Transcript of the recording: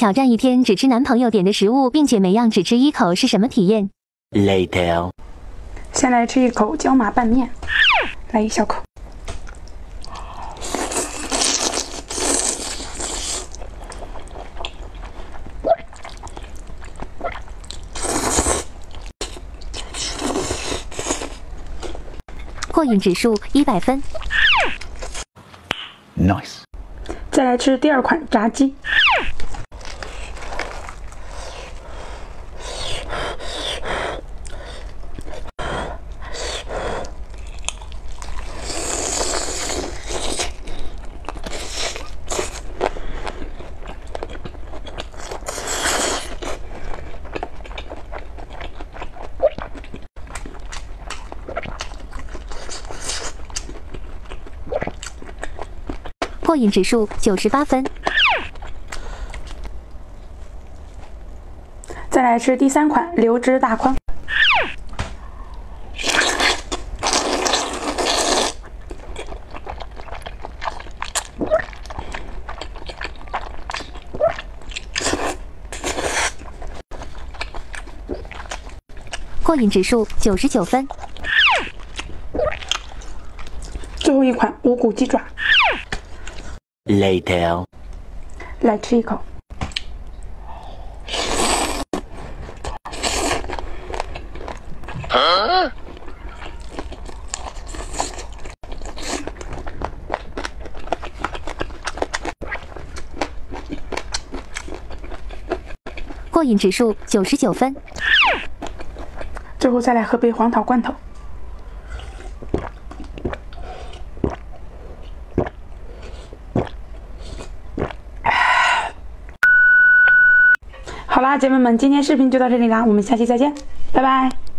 挑战一天只吃男朋友点的食物，并且每样只吃一口是什么体验？Later。先来吃一口椒麻拌面，来一小口。过瘾指数一百分。Nice。再来吃第二款炸鸡。过瘾指数九十八分。再来吃第三款流汁大筐。过瘾指数九十九分。最后一款无骨鸡爪。Later，来吃一口。过瘾指数九十九分。最后再来喝杯黄桃罐头。好啦，姐妹们，今天视频就到这里啦，我们下期再见，拜拜。